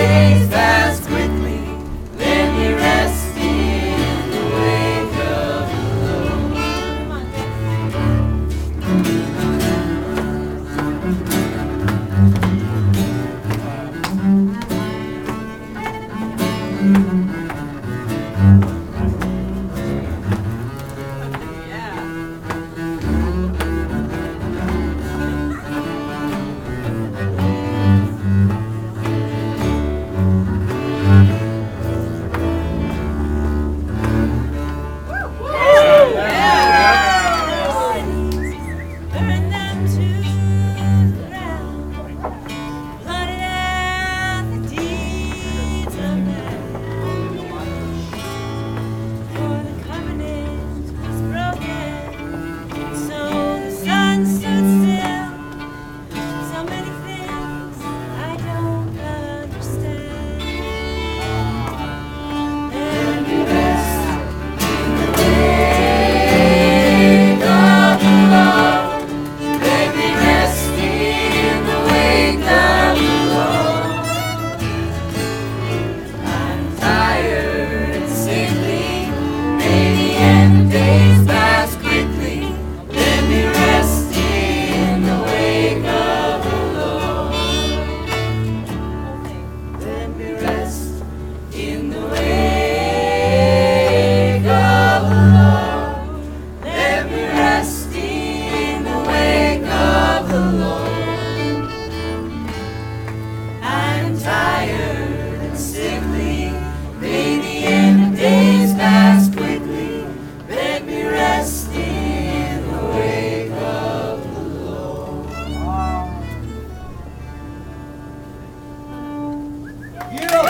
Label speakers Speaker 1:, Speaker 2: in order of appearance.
Speaker 1: days Yeah.